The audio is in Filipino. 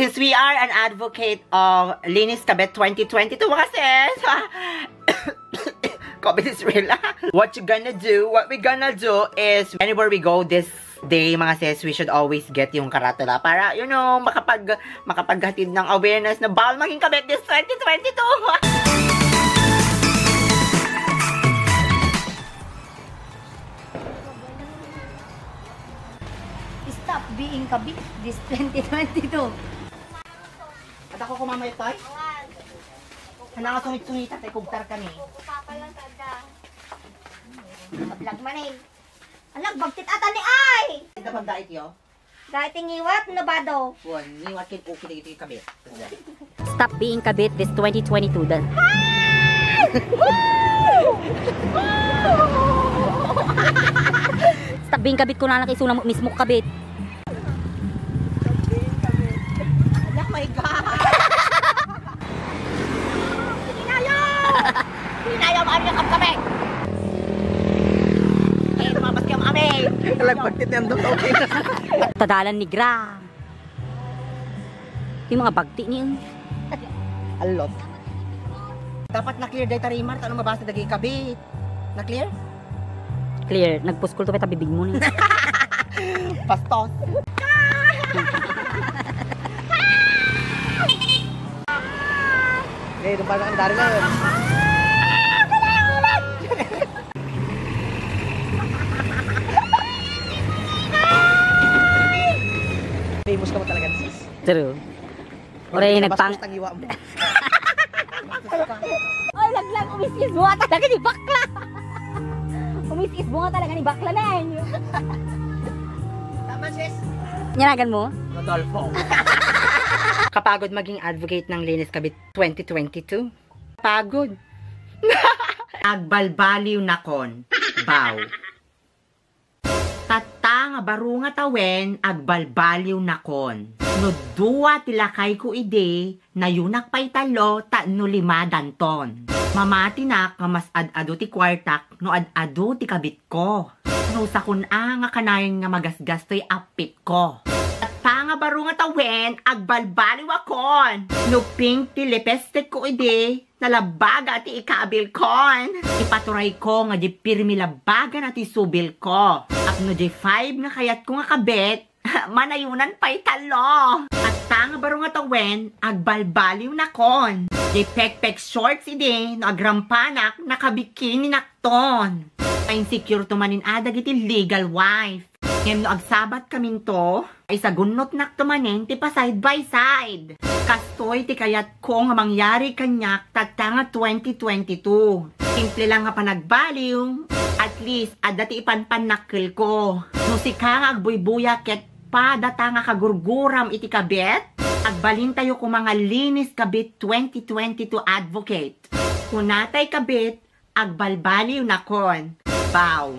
Since we are an advocate of Linis Kabet 2022 mga COVID is real. what you gonna do, what we gonna do is, anywhere we go this day, mga sis, we should always get yung karatula para, you know, makapag, makapaghatid ng awareness na bawal maging kabet this 2022. Stop being kabit this 2022. At ako kumamay toy, hanang ka sungit-sungit at ikugtar ka ni. Papalang kada. Mablag man eh. Anak, bagtit ata ni ay! Ito pang dait yo. Dahil tingiwat, nabado. Buwan, niwat kin okay dito yung kabit. Stop being kabit this 2022. Dan. Stop being kabit ko na lang kay Suna mo mismo kabit. Hinayaw mo ang kami! Eh, lumabas ka kami! Talagpagtit yan doon, okay. Tadalan ni Gra. Yung mga bagti niya. Alot. Dapat na-clear dahil tarimar, tanong mabasa dagay kabit. Na-clear? Clear. Nagpuskul to pa bibig mo ni. Pastos. Eh, doon pa na dari na. True. Oray, nagpang... Bastos mo. Ay, laglag, umiskis mo talaga ni bakla! umiskis mo talaga ni bakla na eh. Tama, sis. Nyanagan mo? Rodolfo. Kapagod maging advocate ng Linis Kabit 2022. Pagod. Agbalbaliw na kon. Bow. Tata nga baro nga tawen, agbalbaliw na kon. No duwa tilakay ko ide, na yunak pa'y talo, ta no lima danton. Mamati na nga mas ad-ado ti kwartak, no ad-ado ti kabit ko. No sa kun nga kanayon nga magasgas to'y apit ko. At pa nga baro nga tawen, agbalbaliw akon. No pink ti lepestek ko ide, nalabaga ti ikabil kon. Ipaturay ko nga di pirmi labaga na ti subil ko. At no di five nga kayat ko nga kabet, manayunan pa'y talo. At ta nga baro nga tawen, agbalbaliw na kon. Di pek-pek shorts ide, no agrampanak, nakabikini nakton. Pa-insecure to manin adag iti legal wife. Ngem no agsabat kamin to, ay sa gunot nak tumanen ti pa side by side. Kastoy ti kayat ko nga mangyari kanyak tatanga 2022. Simple lang nga panagbaliw, at least adda ti ipanpanakil ko. No si ka nga agbuybuya ket pa data nga kagurguram iti kabet, agbalin tayo kung mga linis kabit 2022 advocate. Kunatay kabit, agbalbaliw na kon. Bow.